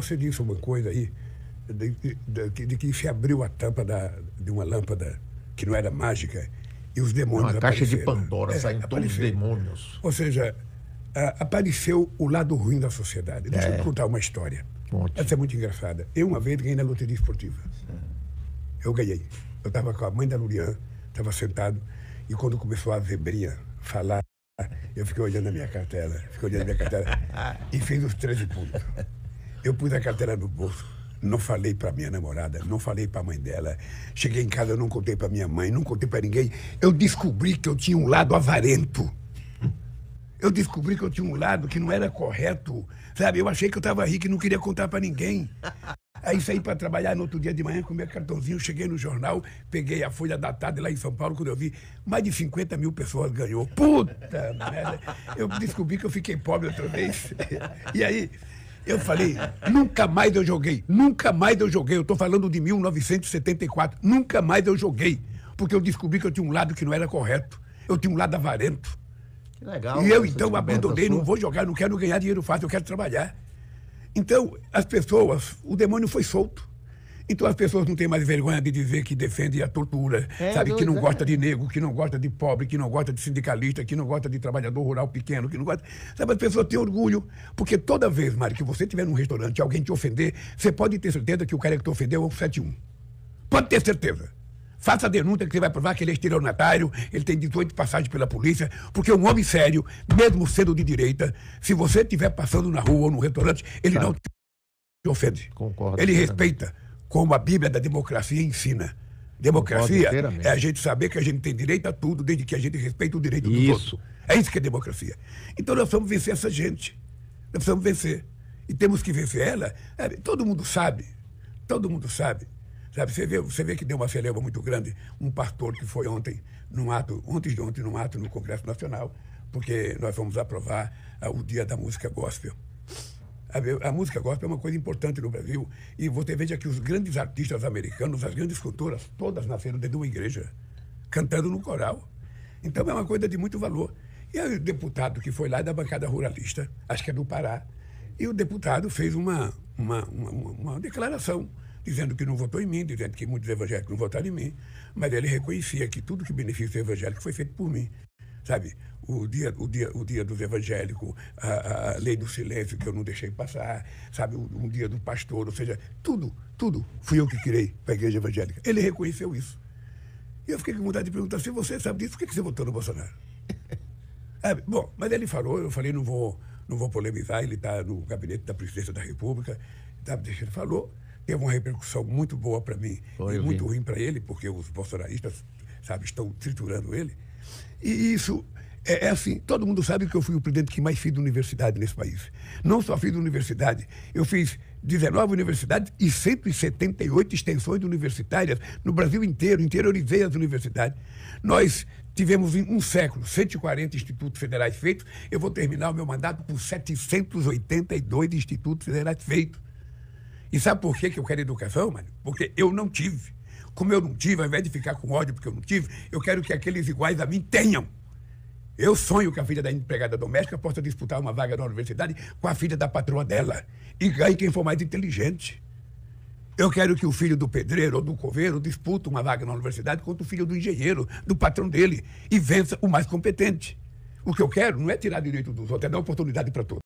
Você disse uma coisa aí, de, de, de que se abriu a tampa da, de uma lâmpada que não era mágica e os demônios Uma caixa de. Pandora, É, saem todos os demônios. Ou seja, a- apareceu o lado ruim da sociedade. Deixa eu É. te contar uma história. Conte. Essa é muito engraçada. Eu uma vez ganhei na loteria esportiva. Eu ganhei. Eu estava com a mãe da Lurian, estava sentado, e quando começou a zebrinha falar, eu fiquei olhando a minha cartela, fiquei olhando a minha cartela, e fiz os 13 pontos. Eu pus a cartela no bolso, não falei para minha namorada, não falei para a mãe dela. Cheguei em casa, não contei para minha mãe, não contei para ninguém. Eu descobri que eu tinha um lado avarento. Eu descobri que eu tinha um lado que não era correto. Sabe, eu achei que eu estava rico e não queria contar para ninguém. Aí saí para trabalhar no outro dia de manhã com meu cartãozinho, cheguei no jornal, peguei a folha da tarde lá em São Paulo, quando eu vi, mais de 50 mil pessoas ganhou. Puta merda! Eu descobri que eu fiquei pobre outra vez. E aí, eu falei, nunca mais eu joguei, nunca mais eu joguei. Eu estou falando de 1974, nunca mais eu joguei. Porque eu descobri que eu tinha um lado que não era correto. Eu tinha um lado avarento. Que legal. E eu então abandonei, não vou jogar, não quero ganhar dinheiro fácil, eu quero trabalhar. Então, as pessoas, o demônio foi solto. Então as pessoas não têm mais vergonha de dizer que defende a tortura, É, sabe? Que não doido, gosta é. de negro, que não gosta de pobre, que não gosta de sindicalista, que não gosta de trabalhador rural pequeno, que não gosta. Sabe, as pessoas têm orgulho. Porque toda vez, Mário, que você estiver num restaurante e alguém te ofender, você pode ter certeza que o cara que te ofendeu é o 71. Pode ter certeza. Faça a denúncia que você vai provar que ele é estelionatário, ele tem 18 passagens pela polícia, porque um homem sério, mesmo sendo de direita, se você estiver passando na rua ou no restaurante, ele Tá. não te ofende. Concordo Ele respeita, como a Bíblia da democracia ensina. Democracia é a gente saber que a gente tem direito a tudo, desde que a gente respeite o direito dos Isso. outros. É isso que é democracia. Então nós precisamos vencer essa gente. Nós precisamos vencer. E temos que vencer ela. É, todo mundo sabe. Todo mundo sabe. Sabe, você vê, você vê que deu uma celeuma muito grande. Um pastor que foi ontem, num ato, ontem de ontem, num ato no Congresso Nacional, porque nós vamos aprovar ah, o Dia da Música Gospel. A, a música gospel é uma coisa importante no Brasil. E você veja que os grandes artistas americanos, as grandes cantoras, todas nasceram dentro de uma igreja, cantando no coral. Então é uma coisa de muito valor. E aí o deputado que foi lá da bancada ruralista, acho que é do Pará, e o deputado fez uma, uma, uma- uma declaração dizendo que não votou em mim, dizendo que muitos evangélicos não votaram em mim, mas ele reconhecia que tudo que beneficia o evangélico foi feito por mim sabe? O dia, o dia, o dia dos evangélicos, a, a lei do silêncio que eu não deixei passar, sabe? Um dia do pastor, ou seja, tudo, tudo fui eu que criei para a igreja evangélica. Ele reconheceu isso. E eu fiquei com vontade de perguntar, se você sabe disso, por que, você votou no Bolsonaro? Sabe? Bom, mas ele falou, eu falei, não vou, não vou polemizar, ele está no gabinete da presidência da República, sabe? Deixa ele falou, teve uma repercussão muito boa para mim Foi, e muito vi. ruim para ele, porque os bolsonaristas, sabe, estão triturando ele. E isso é, é assim, todo mundo sabe que eu fui o presidente que mais fiz de universidade nesse país. Não só fiz de universidade, eu fiz 19 universidades e 178 extensões universitárias no Brasil inteiro, interiorizei as universidades. Nós tivemos em um século 140 institutos federais feitos, eu vou terminar o meu mandato com 782 institutos federais feitos. E sabe por que que eu quero educação, mano? Porque eu não tive. Como eu não tive, ao invés de ficar com ódio porque eu não tive, eu quero que aqueles iguais a mim tenham. Eu sonho que a filha da empregada doméstica possa disputar uma vaga na universidade com a filha da patroa dela. E ganhe quem for mais inteligente. Eu quero que o filho do pedreiro ou do coveiro dispute uma vaga na universidade contra o filho do engenheiro, do patrão dele, e vença o mais competente. O que eu quero não é tirar direito dos outros, é dar oportunidade para todos.